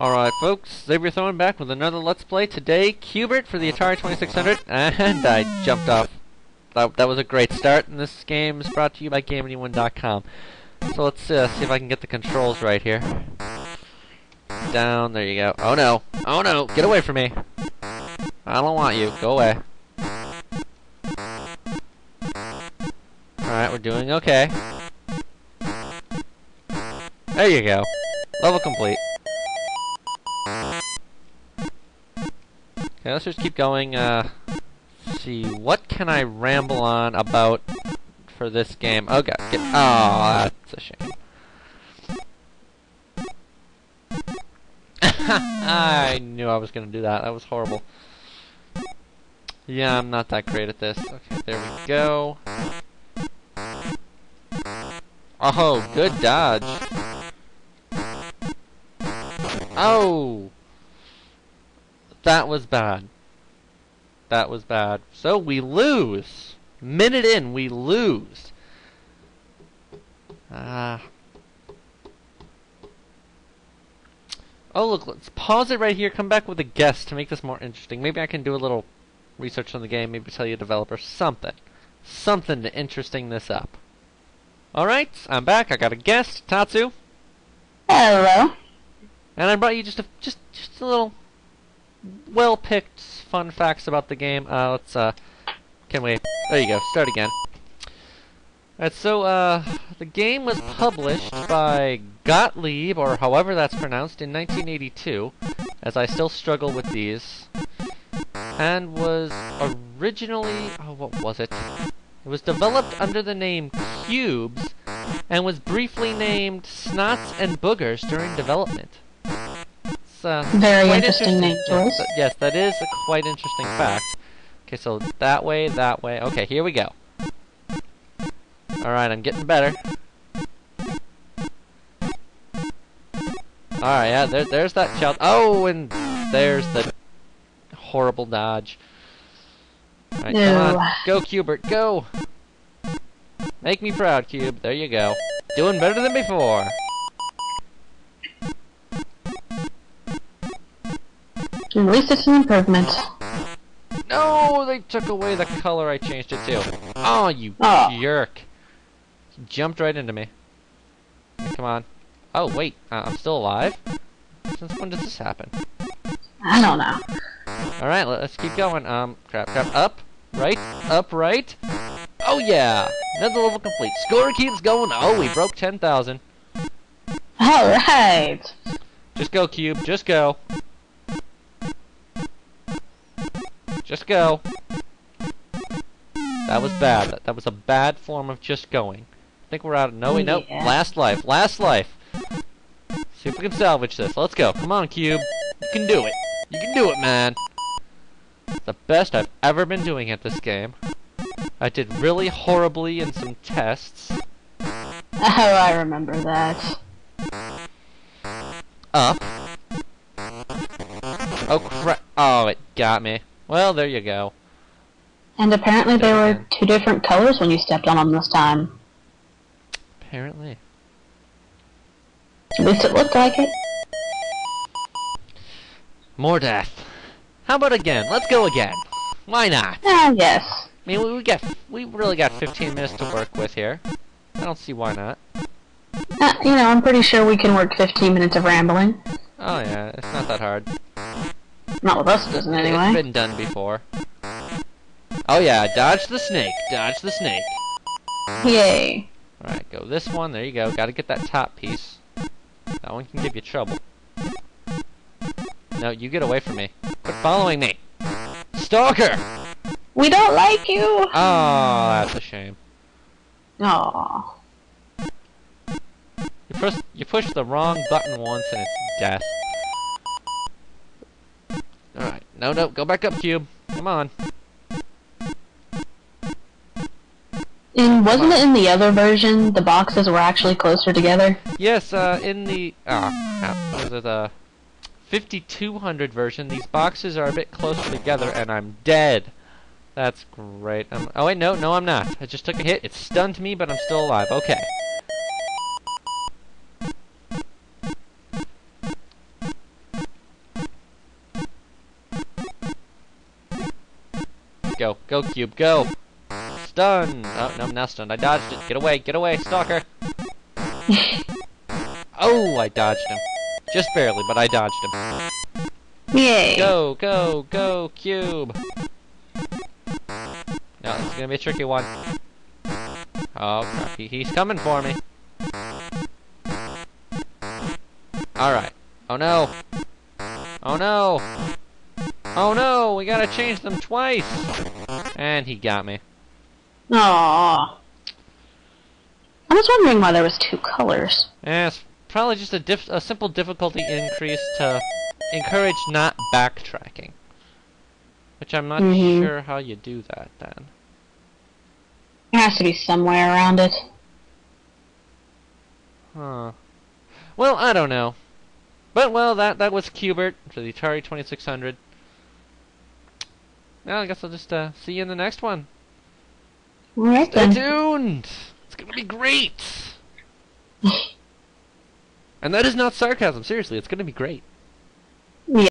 Alright folks, Xavier throwing back with another Let's Play. Today, Q*bert for the Atari 2600, and I jumped off. That, that was a great start, and this game is brought to you by GameAnyone.com. So let's uh, see if I can get the controls right here. Down, there you go. Oh no, oh no, get away from me. I don't want you, go away. Alright, we're doing okay. There you go. Level complete. Okay, let's just keep going. Uh, see, what can I ramble on about for this game? Oh god, get, oh, that's a shame. I knew I was gonna do that. That was horrible. Yeah, I'm not that great at this. Okay, there we go. Oh, good dodge. Oh! That was bad. That was bad. So we lose. Minute in, we lose. Ah. Oh, look, let's pause it right here, come back with a guess to make this more interesting. Maybe I can do a little research on the game, maybe tell you a developer something. Something to interesting this up. Alright, I'm back. I got a guest, Tatsu. Hello. And I brought you just a just just a little well picked fun facts about the game. Uh, let's uh, can we? There you go. Start again. Alright, so uh, the game was published by Gottlieb, or however that's pronounced, in 1982, as I still struggle with these, and was originally, oh, what was it? It was developed under the name Cubes, and was briefly named Snots and Boogers during development. Uh, Very interesting name choice. Th- Yes, that is a quite interesting fact. Okay, so that way, that way. Okay, here we go. Alright, I'm getting better. Alright, yeah, there, there's that child. Oh, and there's the horrible dodge. Alright, come on. Go, Q*bert, go! Make me proud, Cube. There you go. Doing better than before. At least it's an improvement. No, they took away the color I changed it to. Oh, you Oh. jerk. He jumped right into me. Come on. Oh, wait. Uh, I'm still alive? Since when does this happen? I don't know. Alright, let's keep going. Um, crap, crap. Up, right, up, right. Oh, yeah. Another level complete. Score keeps going. Oh, we broke 10,000. Alright. Just go, Cube. Just go. Just go. That was bad. That, that was a bad form of just going. I think we're out of... No, wait, no. Yeah. Last life. Last life. See if we can salvage this. Let's go. Come on, Cube. You can do it. You can do it, man. The best I've ever been doing at this game. I did really horribly in some tests. Oh, I remember that. Up. Oh, crap. Oh, it got me. Well, there you go. And apparently there were two different colors when you stepped on them this time. Apparently. At least it looked like it. More death. How about again? Let's go again. Why not? Ah, yes. I mean, we, we got we really got 15 minutes to work with here. I don't see why not. Uh, you know, I'm pretty sure we can work 15 minutes of rambling. Oh yeah, it's not that hard. Not with us, doesn't It's anyway. been done before. Oh yeah, dodge the snake. Dodge the snake. Yay. All right, go this one. There you go. Got to get that top piece. That one can give you trouble. No, you get away from me. Quit following me. Stalker! We don't like you! Oh, that's a shame. Aww. You push you push the wrong button once and it's death. No no, go back up cube. Come on. And wasn't it in the other version the boxes were actually closer together? Yes, uh in the ah what is it uh 5200 version, these boxes are a bit closer together and I'm dead. That's great. Um, oh wait, no, no I'm not. I just took a hit. It stunned me, but I'm still alive. Okay. Go. Cube. Go. Stun. Oh, no, I'm now stunned. I dodged it. Get away. Get away, Stalker. oh, I dodged him. Just barely, but I dodged him. Yay. Go, go, go, Cube. No, it's gonna be a tricky one. Oh, crap. He, he's coming for me. Alright. Oh no. Oh no. Oh no, we gotta change them twice. And he got me. Aww. I was wondering why there was two colors. Yeah, it's probably just a, diff a simple difficulty increase to encourage not backtracking. Which I'm not Mhm. sure how you do that then. There has to be some way around it. Huh. Well, I don't know. But well, that that was Q*bert for the Atari 2600. Well, I guess I'll just uh, see you in the next one. Alright Stay then. tuned. It's gonna be great. and that is not sarcasm. Seriously, it's gonna be great.